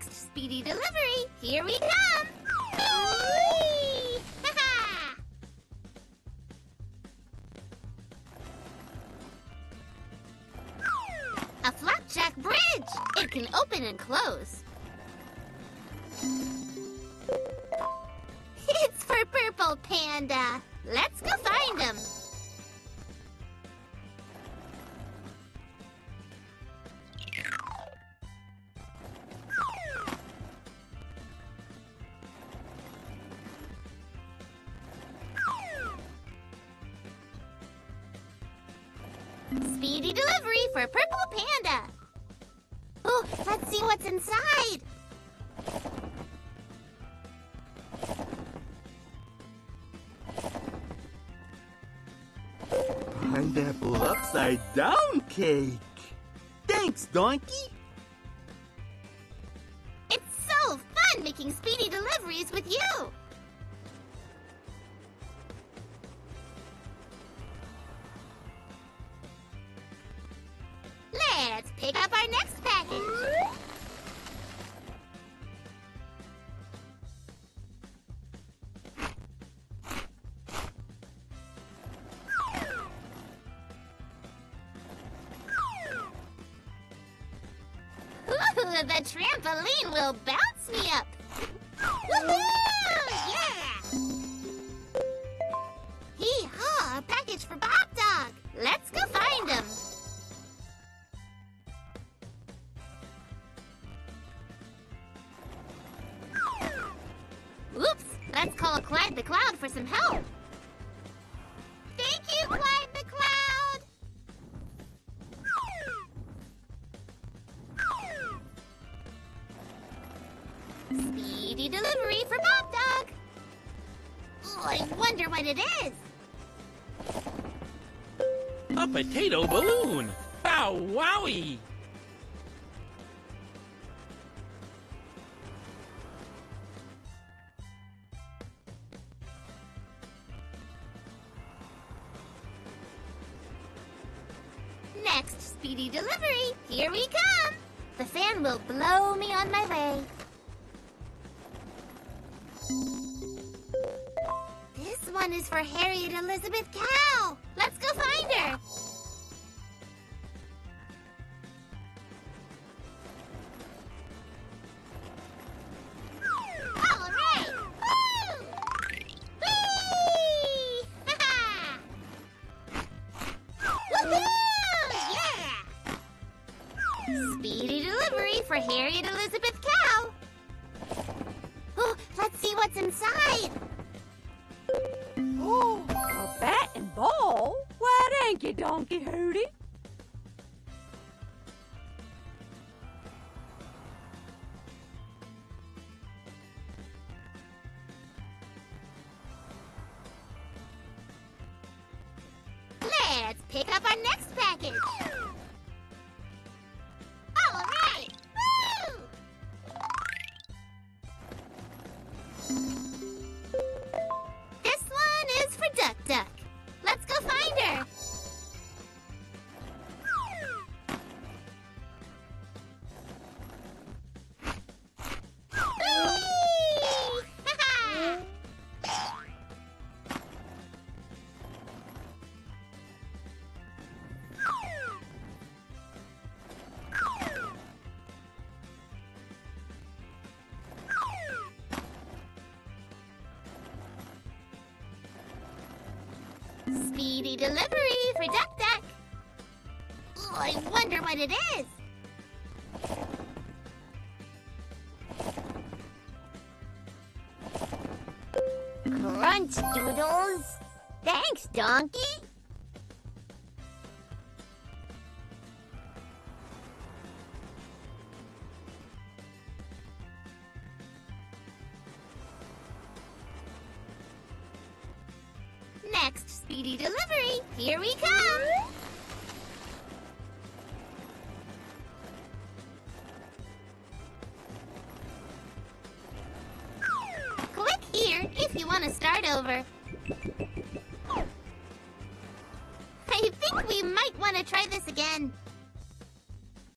Next speedy delivery. Here we come. A flapjack bridge. It can open and close. It's for Purple Panda. Let's go find him. Speedy delivery for Purple Panda. Oh, let's see what's inside. Pineapple upside down cake. Thanks, Donkey. It's so fun making speedy deliveries with you. Pick up our next package. Ooh, the trampoline will bounce me up. Call Clyde the Cloud for some help. Thank you, Clyde the Cloud. Speedy delivery for Bob Dog. Oh, I wonder what it is. A potato balloon! Bow wowie! Next speedy delivery. Here we come. The fan will blow me on my way. This one is for Harriet Elizabeth Cow. Let's go find her. For Harriet Elizabeth Cow. Oh, let's see what's inside. Oh, a bat and ball? Why, thank you, Donkey Hodie. Let's pick up our next package. Delivery for Duck Duck. Oh, I wonder what it is. Crunch Doodles. Thanks, Donkey. Next speedy delivery. Here we come. Click here if you want to start over. I think we might want to try this again.